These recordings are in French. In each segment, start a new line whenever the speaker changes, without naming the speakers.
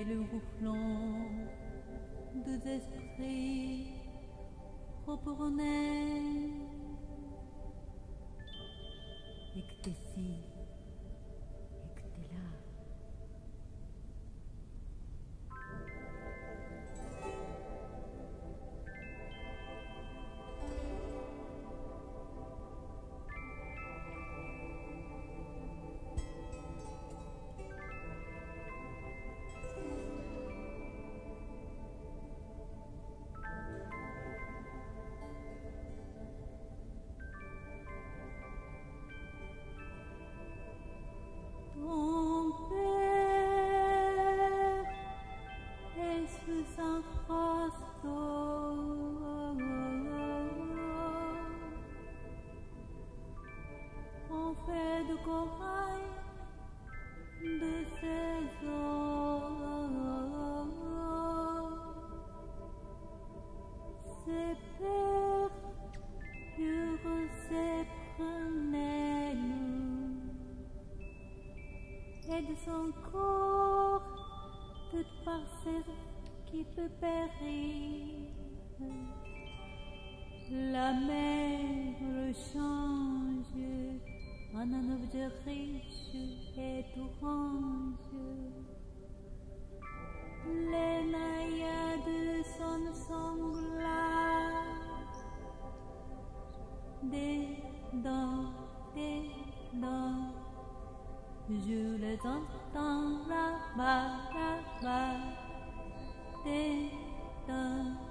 et le ronflant des esprits propre de son corps toute parcelle qui peut périr. Je les entends là-bas, là-bas, des dents,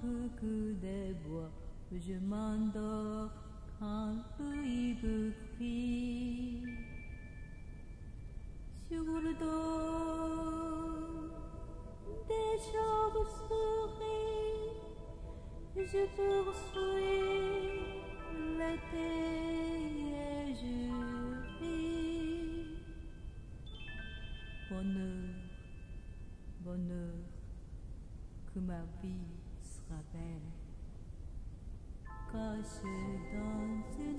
coucou des bois je m'endors quand hibou crie sur le dos des chauves-souris, je poursuis l'été et je ris. Bonheur, bonheur, que ma vie s'appelle Caché dans